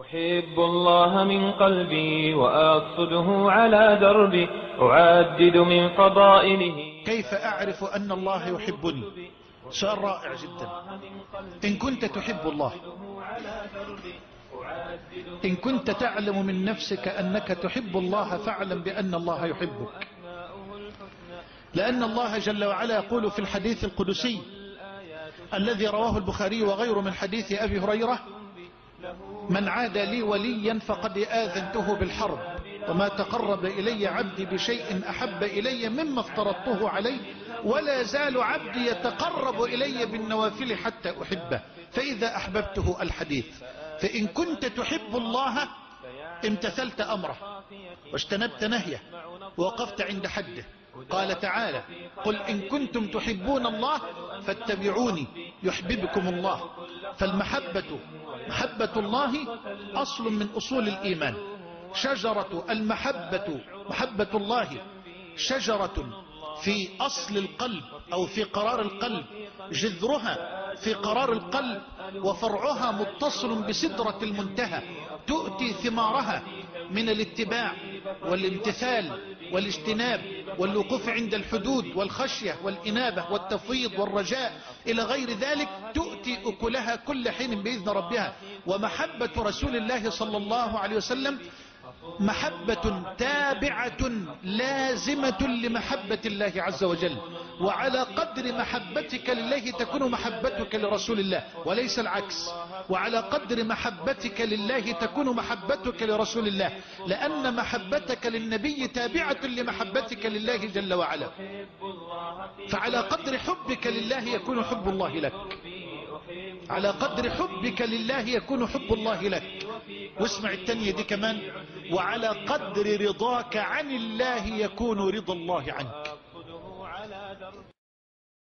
أحب الله من قلبي وأقصده على دربي أعدد من فضائله. كيف أعرف أن الله يحبني؟ سؤال رائع جدا. إن كنت تحب الله إن كنت تعلم من نفسك أنك تحب الله فاعلم بأن الله يحبك. لأن الله جل وعلا يقول في الحديث القدسي الذي رواه البخاري وغيره من حديث أبي هريرة من عاد لي وليا فقد آذنته بالحرب وما تقرب إلي عبدي بشيء أحب إلي مما افترضته عليه ولا زال عبدي يتقرب إلي بالنوافل حتى أحبه. فإذا أحببته الحديث فإن كنت تحب الله امتثلت أمره واجتنبت نهيه ووقفت عند حده. قال تعالى قل إن كنتم تحبون الله فاتبعوني يحببكم الله. فالمحبة محبة الله أصل من أصول الإيمان. شجرة المحبة محبة الله شجرة في أصل القلب أو في قرار القلب جذرها في قرار القلب وفرعها متصل بسدرة المنتهى تؤتي ثمارها من الاتباع والامتثال والاجتناب والوقوف عند الحدود والخشية والإنابة والتفويض والرجاء. إلى غير ذلك تؤتي أكلها كل حين بإذن ربها. ومحبة رسول الله صلى الله عليه وسلم محبة تابعة لازمة لمحبة الله عز وجل. وعلى قدر محبتك لله تكون محبتك لرسول الله وليس العكس. وعلى قدر محبتك لله تكون محبتك لرسول الله. لأن محبتك للنبي تابعة لمحبتك لله جل وعلا. فعلى قدر حبك لله يكون حب الله لك. على قدر حبك لله يكون حب الله لك. واسمع التانية دي كمان. وعلى قدر رضاك عن الله يكون رضا الله عنك.